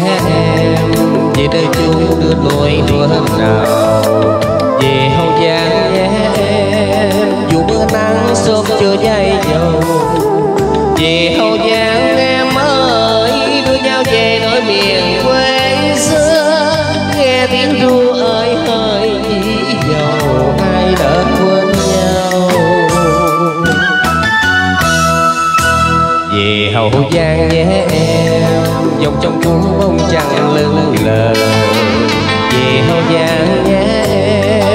nhé em về đây chung đưa tôi đua nào. Về hậu giang nhé em dù mưa nắng sớm chưa dây dầu. Về hậu giang, em ơi, đưa nhau về nơi miền quê xưa nghe tiếng ru ơi, hơi dầu, hai đỡ quên nhau. Về hậu giang nhé em dòng trong phố bông trăng lưng lờ. Về hậu giang nhé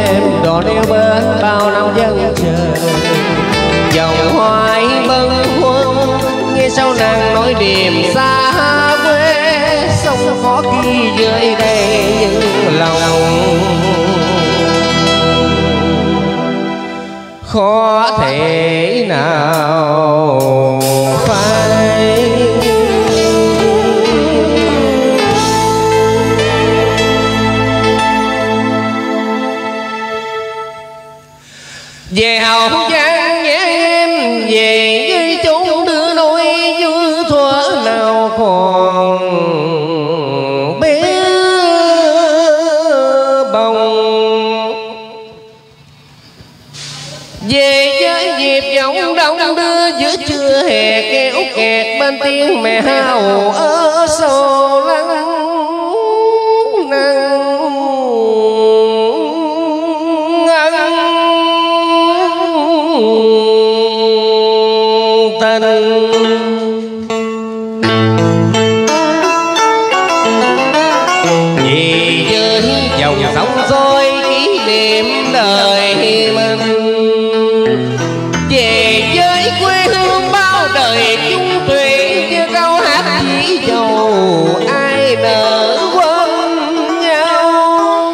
em, đò neo bên bao năm dân chờ. Dòng hoài bâng khuâng, nghe sau nàng nói điềm xa quê. Sông khó khi dưới đây những lòng. Khó thể nào về hậu giang nhé em về với chúng đưa nỗi vui thuở nào còn bé bồng. Về với dịp giọng đông đưa giữa trưa hè kéo kẹt bên tiếng mẹ hào ở sâu lắng vì với dòng sông rồi kỷ niệm đời mình. Về với quê hương bao đời chung thủy, như câu hát chỉ dầu ai nỡ quên nhau.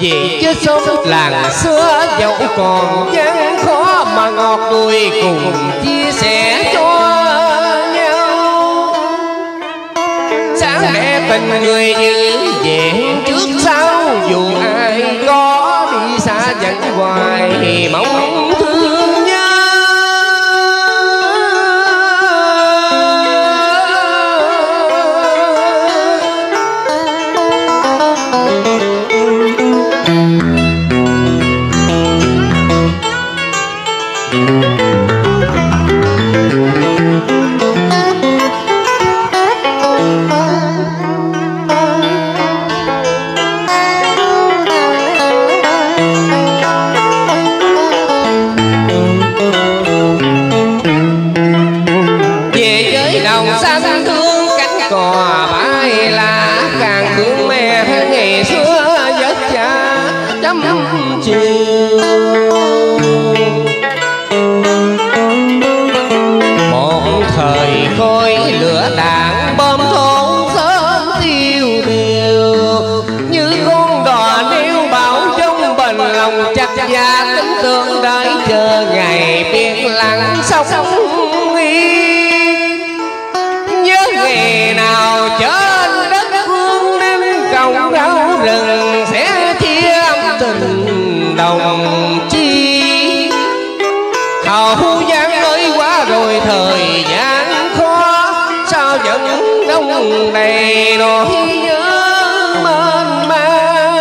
Vì chứ sống làng xưa dẫu còn gian khó mà ngọt đuôi cùng chia sẻ cho sáng mẹ tình người như vẹn trước sau dù ai có đi xa vẫn hoài thì mong thương nhớ cò bay lá càng thương mẹ ngày xưa giấc cha chấm chiều. Một thời khói lửa đạn bom thôn sớm tiêu điều, như con đò neo bão trong bình lòng chặt và tính tưởng đợi chờ ngày biết lặng sông phu gian mới quá rồi, thời gian khó, sao vẫn đông đầy nỗi nhớ mênh mang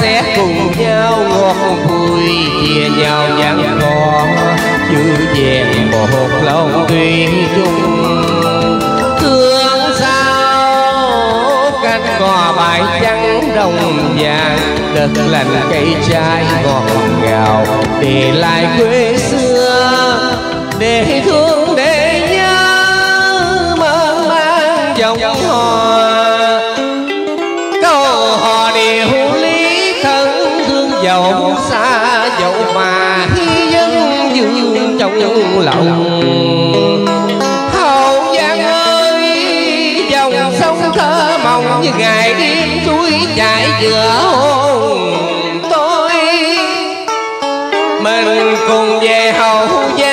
sẻ cùng nhau ngọt vui chia nhau vẫn có chữ vẹn một lòng thủy chung. Thương sao? Cánh cò bãi trắng đồng vàng đất lành cây trái ngọt ngào. Để lại quê xưa để thương để nhớ mơ mang dòng trong lòng hậu giang ơi, dòng sông thơ mộng như ngày đêm suối chảy giữa hồn tôi mình cùng về hậu giang.